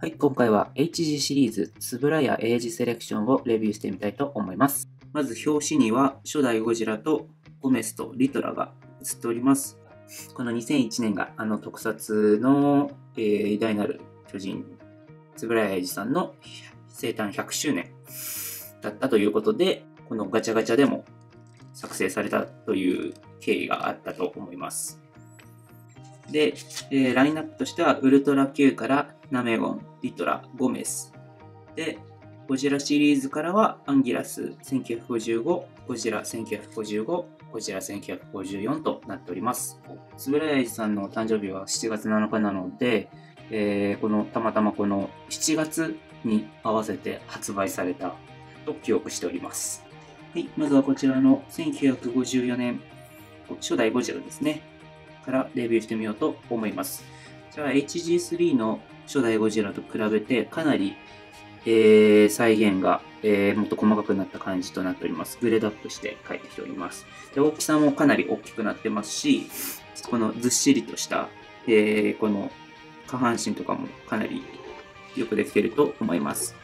はい、今回は HG シリーズ、つぶらやエイジセレクションをレビューしてみたいと思います。まず表紙には初代ゴジラとゴメスとリトラが写っております。この2001年があの特撮の、えー偉大なる巨人、つぶらやエイジさんの生誕100周年だったということで、このガチャガチャでも作成されたという経緯があったと思います。で、えーラインナップとしては、ウルトラ Q からナメゴン、リトラ、ゴメス。で、ゴジラシリーズからは、アンギラス1955、ゴジラ1955、ゴジラ1954となっております。つぶらやいじさんの誕生日は7月7日なので、えーこの、たまたまこの7月に合わせて発売されたと記憶しております。はい、まずはこちらの1954年、初代ゴジラですね。からレビューしてみようと思います。じゃあ HG3 の初代ゴジラと比べてかなり、えー再現が、えーもっと細かくなった感じとなっております。グレードアップして書いてきております。で大きさもかなり大きくなってますし、このずっしりとした、えーこの下半身とかもかなりよくできてると思います。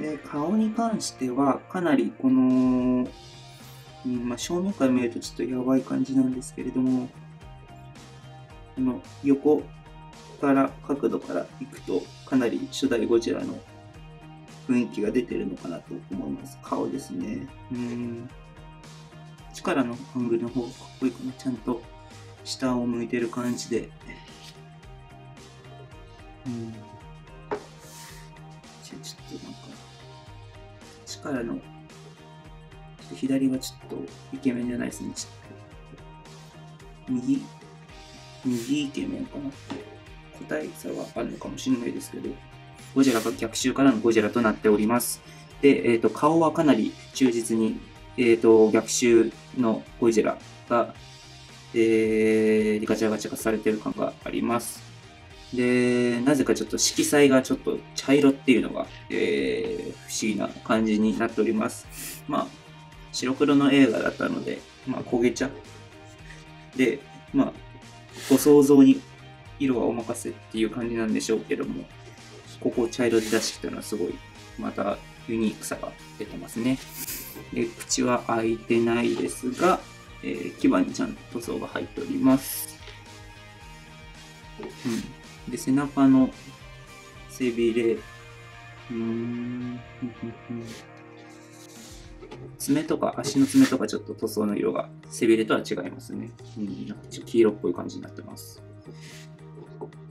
で顔に関してはかなりこの、まあ、正面から見るとちょっとやばい感じなんですけれども、この横から角度からいくとかなり初代ゴジラの雰囲気が出てるのかなと思います。顔ですね。うん。力のアングルの方がかっこいいかなちゃんと下を向いてる感じで。うん。ちょちょっとなんか力の左はちょっとイケメンじゃないですね。ちょっと右右イケメンかな個体差はあるのかもしれないですけど、ゴジラが逆襲からのゴジラとなっております。で、えっ、と、顔はかなり忠実に、えっ、と、逆襲のゴジラが、えー、ガチャガチャ化されてる感があります。で、なぜかちょっと色彩がちょっと茶色っていうのが、えー、不思議な感じになっております。まあ、白黒の映画だったので、まあ、焦げ茶。で、まあ、ご想像に色はお任せっていう感じなんでしょうけども、ここ茶色で出してきたのはすごい、またユニークさが出てますね。で口は開いてないですが、えー牙にちゃんと塗装が入っております。うん、で、背中の背びれ、う、ん爪とか足の爪とかちょっと塗装の色が背びれとは違いますね。うん、ちょ黄色っぽい感じになってます。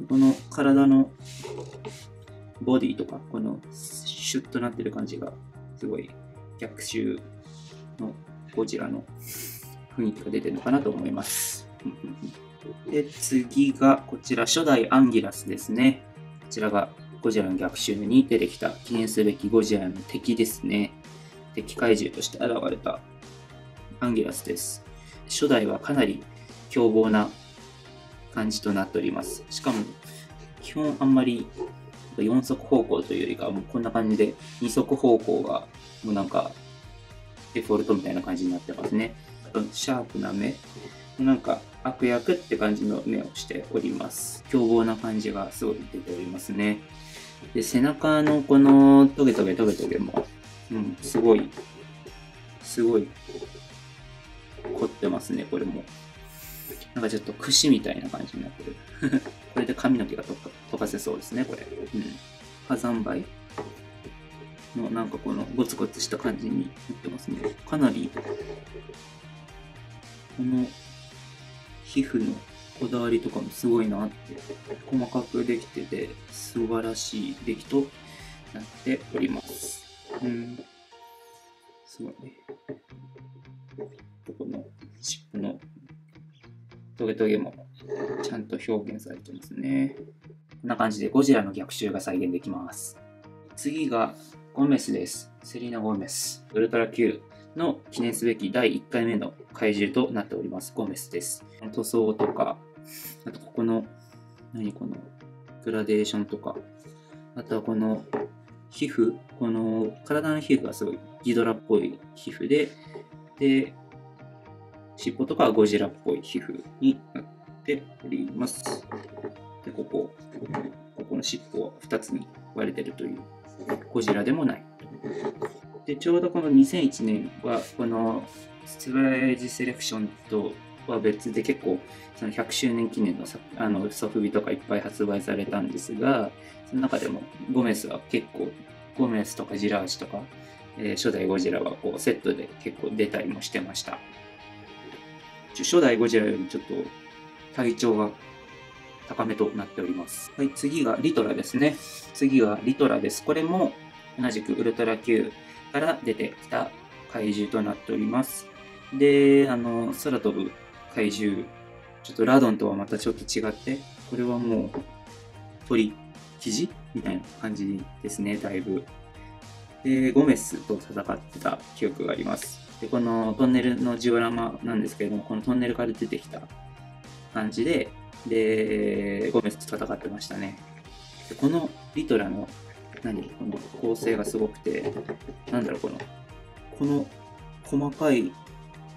この体のボディとか、このシュッとなってる感じが、すごい逆襲のゴジラの雰囲気が出てるのかなと思います。で、次がこちら初代アンギラスですね。こちらがゴジラの逆襲に出てきた記念すべきゴジラの敵ですね。敵怪獣として現れたアンギラスです。初代はかなり凶暴な感じとなっております。しかも、基本あんまり4足方向というよりかはもうこんな感じで2足方向がもうなんかデフォルトみたいな感じになってますね。あと、シャープな目。なんか悪役って感じの目をしております。凶暴な感じがすごい出ておりますね。で、背中のこのトゲトゲトゲトゲも、うん、すごい、すごい凝ってますね、これも。なんかちょっと串みたいな感じになってる。これで髪の毛がとか溶かせそうですね、これ。うん。火山灰？のなんかこのゴツゴツした感じになってますね。かなり、この皮膚のこだわりとかもすごいなって、細かくできてて、素晴らしい出来となっております。うん。すごいね。ここの尻尾のトゲトゲもちゃんと表現されてますね。こんな感じでゴジラの逆襲が再現できます。次がゴメスです。セリーナ・ゴメス。ウルトラ Q の記念すべき第1回目の怪獣となっております。ゴメスです。塗装とか、あとここの、何このグラデーションとか、あとはこの皮膚、この体の皮膚がすごいギドラっぽい皮膚で、で、尻尾とかはゴジラっぽい皮膚になっております。で、ここ、ここの尻尾を2つに割れてるというゴジラでもない。で、ちょうどこの2001年は、このスラエージセレクションとは別で結構その100周年記念のあのソフビとかいっぱい発売されたんですが、その中でもゴメスは結構、ゴメスとかジラーシとか、えー、初代ゴジラはこうセットで結構出たりもしてました。初代ゴジラよりちょっと体調が高めとなっております。はい、次がリトラですね。次がリトラです。これも同じくウルトラ Q から出てきた怪獣となっております。で、あの、空飛ぶ怪獣、ちょっとラドンとはまたちょっと違って、これはもう鳥、生地みたいな感じですね、だいぶ。で、ゴメスと戦ってた記憶があります。で、このトンネルのジオラマなんですけれども、このトンネルから出てきた感じで、で、ゴメスと戦ってましたね。でこのリトラの、何この構成がすごくて、なんだろう、この、この細かい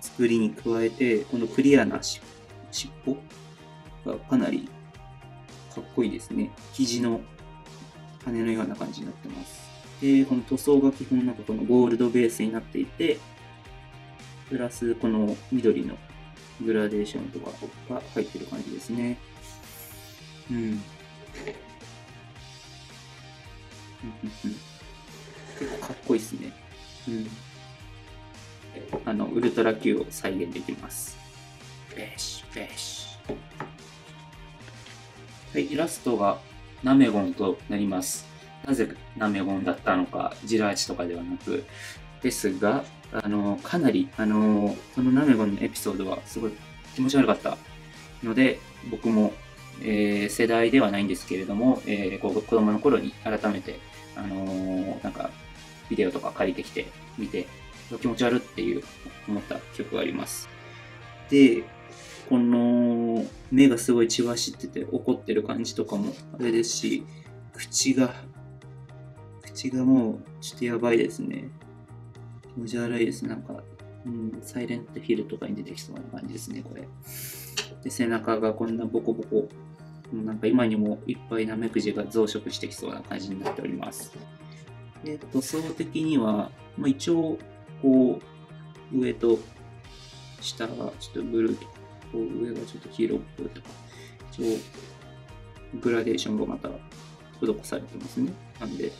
作りに加えて、このクリアな尻尾がかなりかっこいいですね。生地の羽のような感じになってます。で、この塗装が基本なんかこのゴールドベースになっていて、プラスこの緑のグラデーションとかが入ってる感じですね。うん。結構かっこいいですね。うん。あの、ウルトラ Q を再現できます。ベシベシ。はい、イラストがナメゴンとなります。なぜナメゴンだったのか、ジラーチとかではなく、ですが、あの、かなり、あの、そのナメゴンのエピソードはすごい気持ち悪かったので、僕も、えー、世代ではないんですけれども、えー、子供の頃に改めて、あのー、なんか、ビデオとか借りてきて見て、気持ち悪っていう思った記憶があります。で、この目がすごい血走ってて怒ってる感じとかもあれですし、口が、口がもうちょっとやばいですね。気持ち悪いです。なんか、うん、サイレントヒルとかに出てきそうな感じですね、これ。で、背中がこんなボコボコ。なんか今にもいっぱいナメクジが増殖してきそうな感じになっております。で、塗装的には、まあ、一応、こう、上と下がちょっとブルーとか、こう上がちょっと黄色っぽいとか、一応、グラデーションがまた施されてますね。なんで、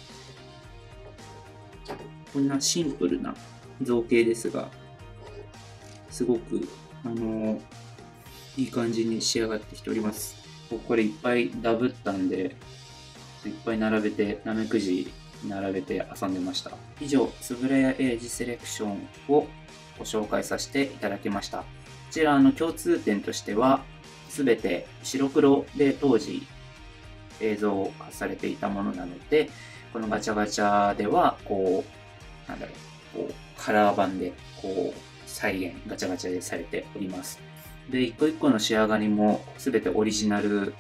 こんなシンプルな造形ですが、すごく、あのいい感じに仕上がってきております。これいっぱいダブったんで、いっぱい並べて、ナメクジ並べて遊んでました。以上、つぶらやエイジセレクションをご紹介させていただきました。こちらの共通点としては、すべて白黒で当時映像化されていたものなので、このガチャガチャでは、こう、なんだろう、こう、カラー版で、こう、再現、ガチャガチャでされております。で、一個一個の仕上がりも全てオリジナル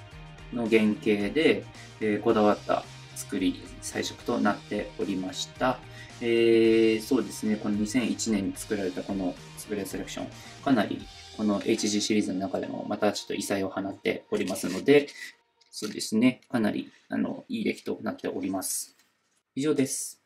の原型で、えー、こだわった作り、彩色となっておりました。えー、そうですね、この2001年に作られたこのスプレーセレクション、かなりこの HG シリーズの中でもまたちょっと異彩を放っておりますので、そうですね、かなりあのいい出来となっております。以上です。